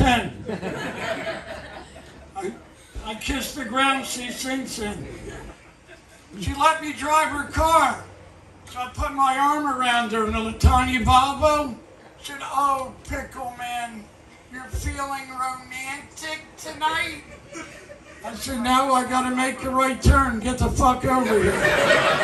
10. I, I kiss the ground she sinks in. She let me drive her car. So I put my arm around her in a tiny Volvo. Said, oh, Pickle Man, you're feeling romantic tonight? I said, Now I gotta make the right turn. Get the fuck over here.